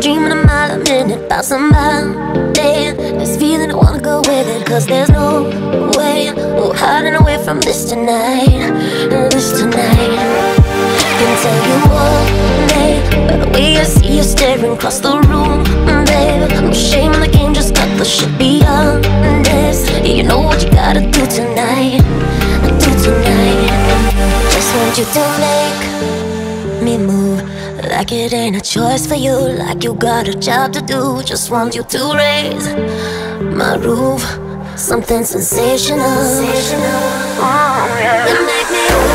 Dreaming a mile a minute about somebody. This feeling I wanna go with it, cause there's no way we're hiding away from this tonight. This tonight. Can tell you all day by the way I see you staring across the room, babe. No shame in the game, just cut the shit beyond this. You know what you gotta do tonight. Do tonight. Just want you to make. Like it ain't a choice for you, like you got a job to do. Just want you to raise my roof. Something sensational. sensational. Oh, yeah. Make me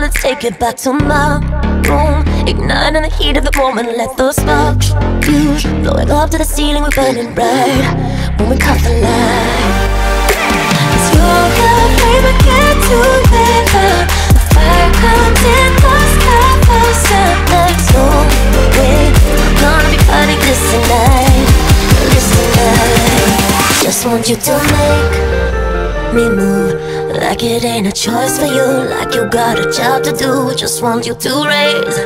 the car, let's take it back to my room. Ignite in the heat of the moment, let those sparks fuse. Blowing up to the ceiling, we're burning bright When we cut the light. It's your love, baby, get together. The fire comes in, the sky falls out no we're gonna be fighting this tonight. This tonight. Just want you to make me move like it ain't a choice for you, like you got a job to do. Just want you to raise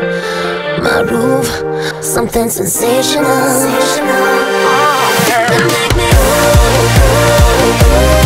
my roof, something sensational. And make me And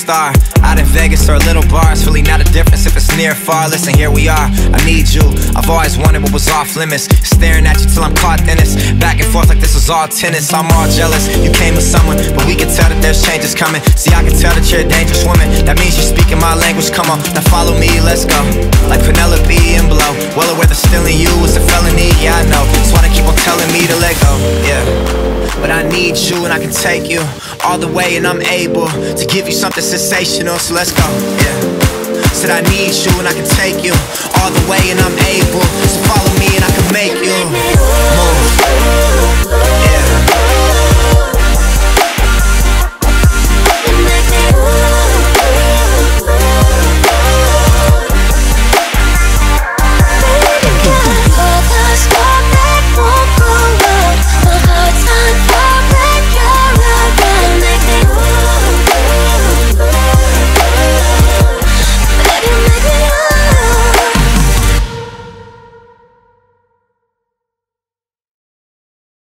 star. Out in Vegas or little bar, it's really not a difference if it's near or far. Listen, here we are. I need you. I've always wanted what was off limits. Staring at you till I'm caught in this. Back and forth like this was all tennis. I'm all jealous. You came with someone, but we can tell that there's changes coming. See, I can tell that you're a dangerous woman. That means you're speaking my language. Come on, now follow me, let's go. Like Penelope and Blow. Well aware that stealing you is a felony. Yeah, I know. That's why they keep on need you and I can take you all the way and I'm able to give you something sensational. So let's go. Yeah. Said I need you and I can take you all the way and I'm able. So follow me and I can make you move.